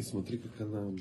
И смотри, как она